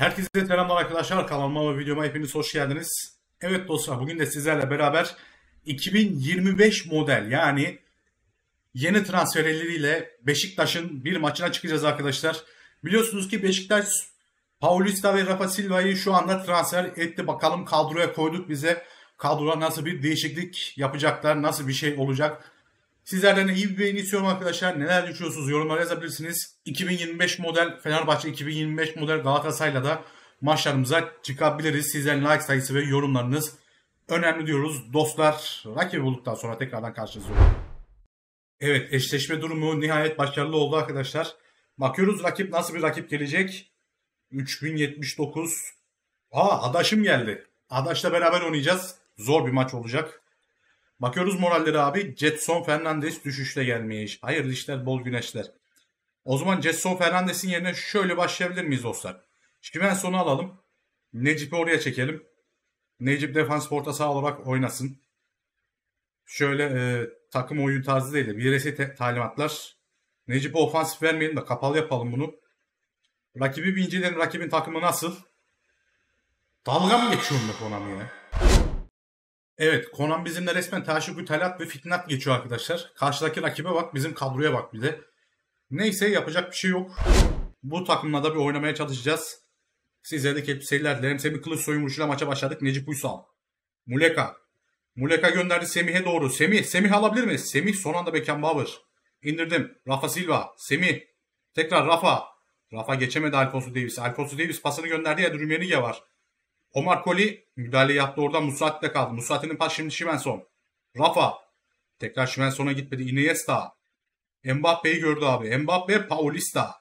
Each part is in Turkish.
Herkese selamlar arkadaşlar. Kanalıma ve videoma hepiniz hoş geldiniz. Evet dostlar bugün de sizlerle beraber 2025 model yani yeni transferleriyle Beşiktaş'ın bir maçına çıkacağız arkadaşlar. Biliyorsunuz ki Beşiktaş Paulista ve Rafa Silva'yı şu anda transfer etti. Bakalım kadroya koyduk bize. Kadroya nasıl bir değişiklik yapacaklar, nasıl bir şey olacak. Sizlerden iyi bir beğeni istiyorum arkadaşlar. Neler düşünüyorsunuz yorumlara yazabilirsiniz. 2025 model Fenerbahçe 2025 model Galatasaray'la da maçlarımıza çıkabiliriz. Sizlerin like sayısı ve yorumlarınız önemli diyoruz. Dostlar rakibi bulduktan sonra tekrardan karşınızda oluyorum. Evet eşleşme durumu nihayet başarılı oldu arkadaşlar. Bakıyoruz rakip nasıl bir rakip gelecek. 3079. Aa Adaşım geldi. Adaş'la beraber oynayacağız. Zor bir maç olacak. Bakıyoruz moralleri abi. Jetson Fernandes düşüşte gelmiş. Hayırlı işler, bol güneşler. O zaman Jetson Fernandes'in yerine şöyle başlayabilir miyiz dostlar? Şimdi sonu alalım. Necip'i oraya çekelim. Necip defans orta saha olarak oynasın. Şöyle e, takım oyun tarzı değil de birisi talimatlar. Necip'e ofansif vermeyelim de kapalı yapalım bunu. Rakibi bir inceleyelim. Rakibin takımı nasıl? Dalga mı geçiyorum be Konami ya? Evet Konan bizimle resmen Taşuku Talat ve Fitnat geçiyor arkadaşlar. Karşıdaki rakibe bak bizim kadroya bak bir de. Neyse yapacak bir şey yok. Bu takımla da bir oynamaya çalışacağız. Sizlere de hep seyirler dilerim. Semih Kılıçsoy'un vuruşuyla maça başladık. Necip Uysal. Muleka. Muleka gönderdi Semih'e doğru. Semih. Semih alabilir mi? Semih son anda Beckenbauer. İndirdim. Rafa Silva. Semih. Tekrar Rafa. Rafa geçemedi Alfonso Davis. Alfonso Davis pasını gönderdi ya Rümenige var. Omar Koli müdahale yaptı oradan Musat'te kaldı. Musat'ın pas şimdi Şivenson. Rafa. Tekrar Şivenson'a gitmedi. Iniesta. Mbappe'yi gördü abi. Mbappe Paulista.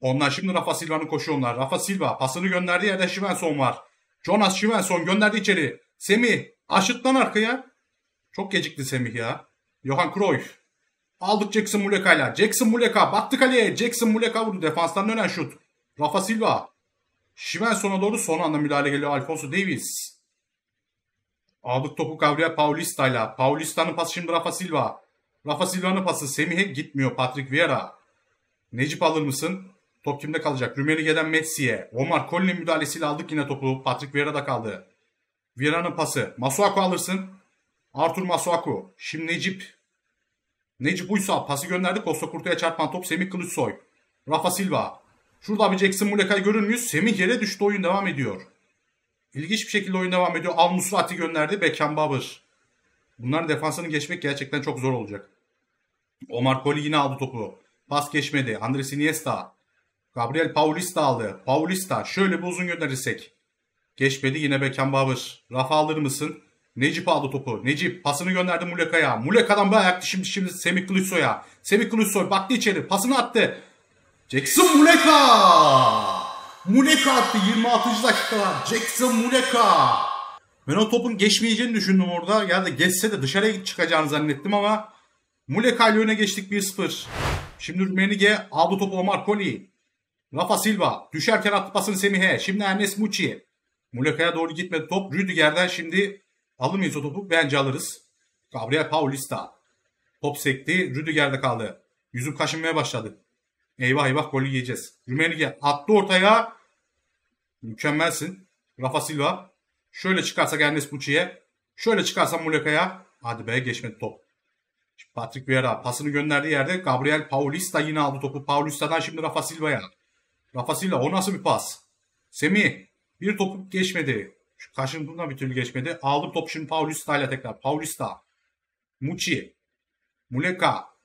Onlar şimdi Rafa Silva'nın koşu onlar. Rafa Silva pasını gönderdiği yerde Şivenson var. Jonas Şivenson gönderdi içeri. Semih aşıttan arkaya. Çok gecikti Semih ya. Johan Cruyff. Aldık Jackson Muleka'yla. Jackson Muleka battı kaleye. Jackson Muleka vurdu. Defanstan dönen şut. Rafa Silva. Şivenson'a doğru son anda müdahale geliyor Alfonso Davis. Aldık topu Gabriel Paulista'yla. Paulista'nın pası şimdi Rafa Silva. Rafa Silva'nın pası Semih'e gitmiyor Patrick Vieira. Necip alır mısın? Top kimde kalacak? Rümelige'den Metsi'ye. Omar Collin müdahalesiyle aldık yine topu. Patrick Vieira'da kaldı. Vieira'nın pası. Masuaku alırsın. Artur Masuaku. Şimdi Necip. Necip Uysal pası gönderdi. Costa Kurtu'ya çarpan top Semih Kılıçsoy. Rafa Silva. Şurada bir Jackson Muleka'yı görür müyüz? Semih yere düştü oyun devam ediyor. İlginç bir şekilde oyun devam ediyor. Al Musrati gönderdi. Beckenbauer. Bunların defansını geçmek gerçekten çok zor olacak. Omar Koli yine aldı topu. Pas geçmedi. Andres Iniesta. Gabriel Paulista aldı. Paulista şöyle bir uzun gönderirsek. Geçmedi yine Beckenbauer. Rafa alır mısın? Necip aldı topu. Necip pasını gönderdi Muleka'ya. Muleka'dan bir ayak şimdi şimdi Semih Kılıçsoy'a. Semih Kılıçsoy baktı içeri. Pasını attı. Jackson Muleka! Muleka attı 26. dakikada. Jackson Muleka! Ben o topun geçmeyeceğini düşündüm orada. Ya da geçse de dışarıya çıkacağını zannettim ama Muleka ile öne geçtik 1-0. Şimdi Rümenige aldı topu Omar Koli. Rafa Silva düşerken attı pasını Semih'e. Şimdi Ernest Muçi. Muleka'ya doğru gitmedi top. Rüdiger'den şimdi alır mıyız o topu? Bence alırız. Gabriel Paulista. Top sekti. Rüdiger'de kaldı. Yüzüm kaşınmaya başladı. Eyvah eyvah golü yiyeceğiz. Rümenige attı ortaya. Mükemmelsin. Rafa Silva. Şöyle çıkarsak Ernest Muçi'ye. Şöyle çıkarsam Muleka'ya. Hadi be geçmedi top. Patrick Vieira pasını gönderdiği yerde Gabriel Paulista yine aldı topu. Paulista'dan şimdi Rafa Silva'ya. Rafa Silva o nasıl bir pas? Semih bir topu geçmedi. Şu kaşındığında bir türlü geçmedi. Aldım topu şimdi Paulista ile tekrar. Paulista. Muçi. Muleka.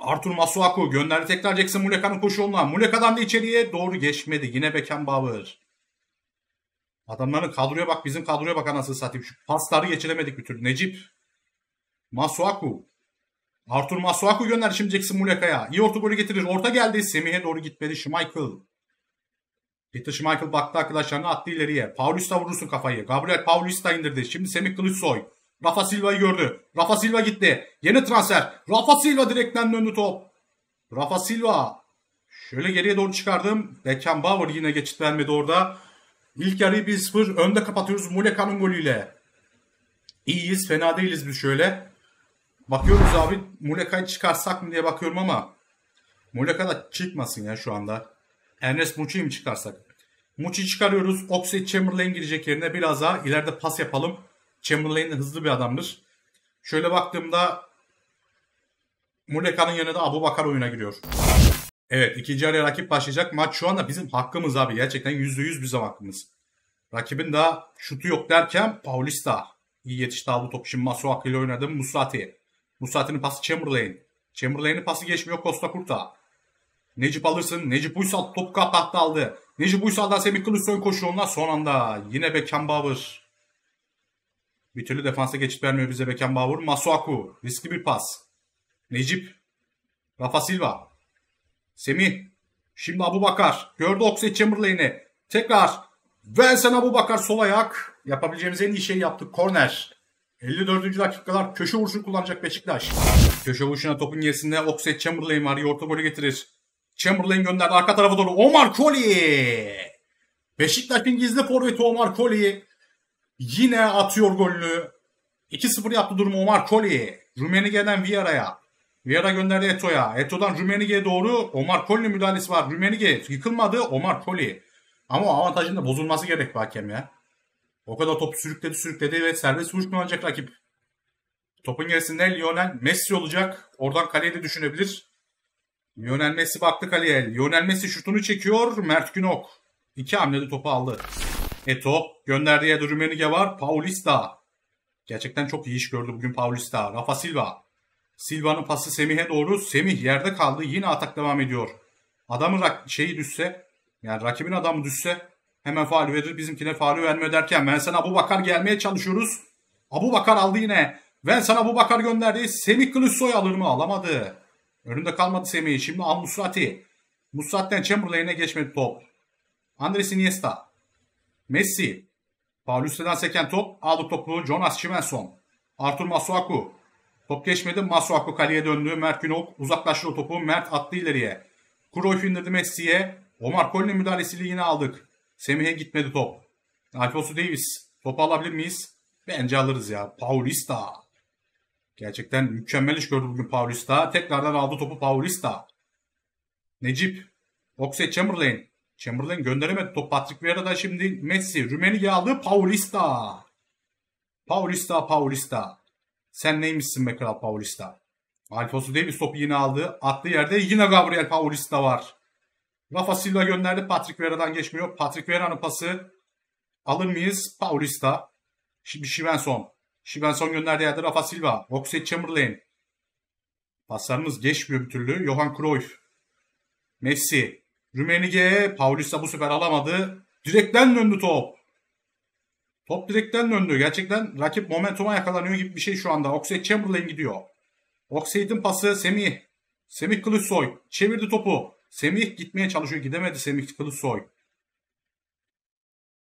Artur Masuaku gönderdi tekrar Jackson Muleka'nın koşu yoluna. Muleka'dan da içeriye doğru geçmedi. Yine Beckenbauer. Adamların kadroya bak bizim kadroya bak anasını satayım. Şu pasları geçiremedik bir türlü. Necip. Masuaku. Artur Masuaku gönderdi şimdi Jackson Muleka'ya. İyi orta golü getirir. Orta geldi. Semih'e doğru gitmedi. Schmeichel. Peter Schmeichel baktı arkadaşlarına attı ileriye. Paulista vurursun kafayı. Gabriel Paulista indirdi. Şimdi Semih Kılıçsoy. Rafa Silva'yı gördü. Rafa Silva gitti. Yeni transfer. Rafa Silva direkten döndü top. Rafa Silva. Şöyle geriye doğru çıkardım. Beckenbauer yine geçit vermedi orada. İlk yarıyı 1-0 önde kapatıyoruz Muleka'nın golüyle. İyiyiz fena değiliz biz şöyle. Bakıyoruz abi Muleka'yı çıkarsak mı diye bakıyorum ama Muleka da çıkmasın ya şu anda. Ernest Muçi'yi mi çıkarsak? Muçi çıkarıyoruz. Oxlade Chamberlain girecek yerine biraz daha ileride pas yapalım. Chamberlain hızlı bir adamdır. Şöyle baktığımda Muleka'nın yanında Abu Bakar oyuna giriyor. Evet ikinci araya rakip başlayacak. Maç şu anda bizim hakkımız abi. Gerçekten %100 bizim hakkımız. Rakibin daha şutu yok derken Paulista iyi yetişti aldı topu. Şimdi Masuaku ile oynadı. Musati. Musati'nin pası Chamberlain. Chamberlain'in pası geçmiyor Costa Curta. Necip alırsın. Necip Uysal topu kapattı aldı. Necip Uysal'dan Semih Kılıçsoy koşuyor onlar son anda. Yine Beckenbauer. Bir türlü defansa geçit vermiyor bize Beckenbauer. Masuaku. Riskli bir pas. Necip. Rafa Silva. Semih. Şimdi Abu Bakar. Gördü Oxlade Chamberlain'i. Tekrar. Velsen Abu Bakar sol ayak. Yapabileceğimiz en iyi şeyi yaptık. Korner. 54. dakikalar köşe vuruşu kullanacak Beşiktaş. Köşe vuruşuna topun gerisinde Oxlade Chamberlain var. Orta golü getirir. Chamberlain gönderdi arka tarafa doğru. Omar Koli. Beşiktaş'ın gizli forveti Omar Koli. Yine atıyor golünü. 2-0 yaptı durumu Omar Koli. Rumenige'den Vieira'ya. Vieira gönderdi Eto'ya. Eto'dan Rumenige'ye doğru Omar Koli'nin müdahalesi var. Rumenige yıkılmadı Omar Koli. Ama o avantajın da bozulması gerek hakem ya. O kadar topu sürükledi sürükledi ve serbest vuruş kullanacak rakip. Topun gerisinde Lionel Messi olacak. Oradan kaleyi de düşünebilir. Lionel Messi baktı kaleye. Lionel Messi şutunu çekiyor. Mert Günok. İki hamlede topu aldı. Eto gönderdiği yerde Rumenige var. Paulista. Gerçekten çok iyi iş gördü bugün Paulista. Rafa Silva. Silva'nın pası Semih'e doğru. Semih yerde kaldı. Yine atak devam ediyor. Adamın şeyi düşse yani rakibin adamı düşse hemen faal verir. Bizimkine faal vermiyor derken ben sana Abu Bakar gelmeye çalışıyoruz. Abu Bakar aldı yine. Ben sana Abu Bakar gönderdi. Semih Kılıçsoy alır mı? Alamadı. Önünde kalmadı Semih. Şimdi Al Musrati. Musrati'den Chamberlain'e geçmedi top. Andres Iniesta. Messi. Paulus'tan seken top. Aldık topu. Jonas Svensson. Artur Masuaku. Top geçmedi. Masuaku kaleye döndü. Mert Günok uzaklaştırdı topu. Mert attı ileriye. Cruyff indirdi Messi'ye. Omar Collin müdahalesiyle yine aldık. Semih'e gitmedi top. Alfonso Davis. Topu alabilir miyiz? Bence alırız ya. Paulista. Gerçekten mükemmel iş gördü bugün Paulista. Tekrardan aldı topu Paulista. Necip. Oxlade Chamberlain. Chamberlain gönderemedi top. Patrick Vieira'da şimdi Messi. Rummenigge aldı. Paulista. Paulista, Paulista. Sen neymişsin be kral Paulista? Alfonso Davis topu yine aldı. Attığı yerde yine Gabriel Paulista var. Rafa Silva gönderdi. Patrick Vieira'dan geçmiyor. Patrick Vieira'nın pası. Alır mıyız? Paulista. Şimdi Svensson. Svensson gönderdi yerde Rafa Silva. Oxlade Chamberlain. Paslarımız geçmiyor bir türlü. Johan Cruyff. Messi. Rumenige. Paulista bu sefer alamadı. Direkten döndü top. Top direkten döndü. Gerçekten rakip momentuma yakalanıyor gibi bir şey şu anda. Oxlade Chamberlain gidiyor. Oxlade'in pası Semih. Semih Kılıçsoy. Çevirdi topu. Semih gitmeye çalışıyor. Gidemedi Semih Kılıçsoy.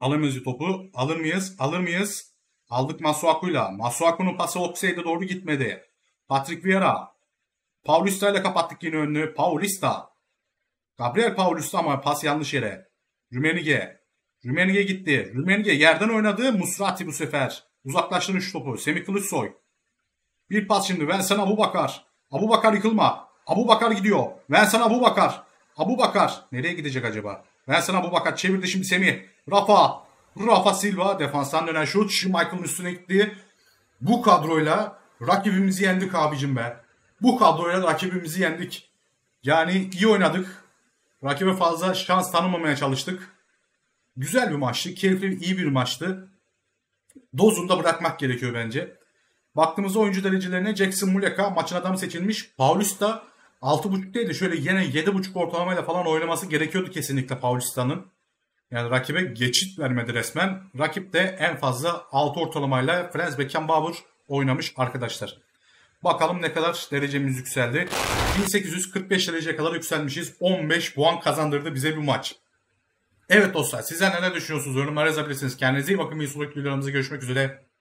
Alır mıyız topu? Alır mıyız? Alır mıyız? Aldık Masuaku'yla. Masuaku'nun pası Oxlade'e doğru gitmedi. Patrick Vieira. Paulista ile kapattık yine önünü. Paulista. Gabriel Paulista ama pas yanlış yere. Rümenige. Rümenige gitti. Rümenige yerden oynadı. Musrati bu sefer. Uzaklaştırmış topu. Semih Kılıçsoy. Bir pas şimdi. Ben sana Abu Bakar. Abu Bakar yıkılma. Abu Bakar gidiyor. Ben sana Abu Bakar. Abu Bakar. Nereye gidecek acaba? Ben sana Abu Bakar. Çevirdi şimdi Semih. Rafa. Rafa Silva. Defanstan dönen şut. Michael'ın üstüne gitti. Bu kadroyla rakibimizi yendik abicim be. Bu kadroyla rakibimizi yendik. Yani iyi oynadık. Rakibe fazla şans tanımamaya çalıştık. Güzel bir maçtı. Keyifli, iyi bir maçtı. Dozunda bırakmak gerekiyor bence. Baktığımızda oyuncu derecelerine Jackson Muleka maçın adamı seçilmiş. Paulista 6.5 değil de şöyle yine 7.5 ortalamayla falan oynaması gerekiyordu kesinlikle Paulista'nın. Yani rakibe geçit vermedi resmen. Rakip de en fazla 6 ortalamayla Franz Beckenbauer oynamış arkadaşlar. Bakalım ne kadar derecemiz yükseldi. 1845 dereceye kadar yükselmişiz. 15 puan kazandırdı bize bu maç. Evet dostlar sizler neler düşünüyorsunuz? Yorumlara yazabilirsiniz. Kendinize iyi bakın. Bir sonraki videolarımızda görüşmek üzere.